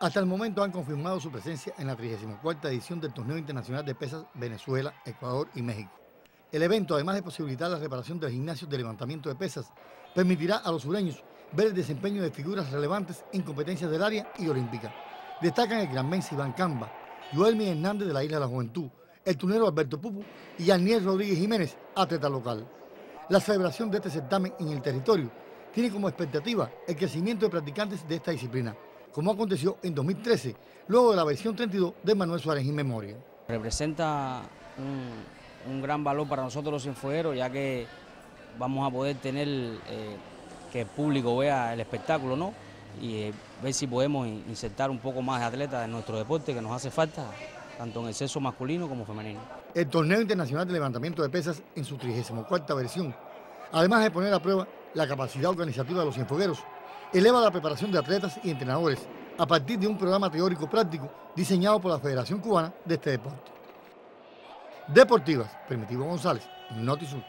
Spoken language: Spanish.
Hasta el momento han confirmado su presencia en la 34 edición del Torneo Internacional de Pesas Venezuela, Ecuador y México. El evento, además de posibilitar la reparación del gimnasio de levantamiento de pesas, permitirá a los sureños ver el desempeño de figuras relevantes en competencias del área y olímpica. Destacan el granmense Iván Camba, Joelmi Hernández de la Isla de la Juventud, el tunero Alberto Pupu y Aniel Rodríguez Jiménez, atleta local. La celebración de este certamen en el territorio tiene como expectativa el crecimiento de practicantes de esta disciplina, como aconteció en 2013, luego de la versión 32 de Manuel Suárez en memoria. Representa un, gran valor para nosotros los cienfuegueros, ya que vamos a poder tener eh, que el público vea el espectáculo, ¿no? Y eh, ver si podemos insertar un poco más de atletas en nuestro deporte que nos hace falta, tanto en el sexo masculino como femenino. El Torneo Internacional de Levantamiento de Pesas en su 34 versión, además de poner a prueba la capacidad organizativa de los cienfuegueros, eleva la preparación de atletas y entrenadores a partir de un programa teórico práctico diseñado por la Federación Cubana de este deporte. Deportivas, Primitivo González, Notisur.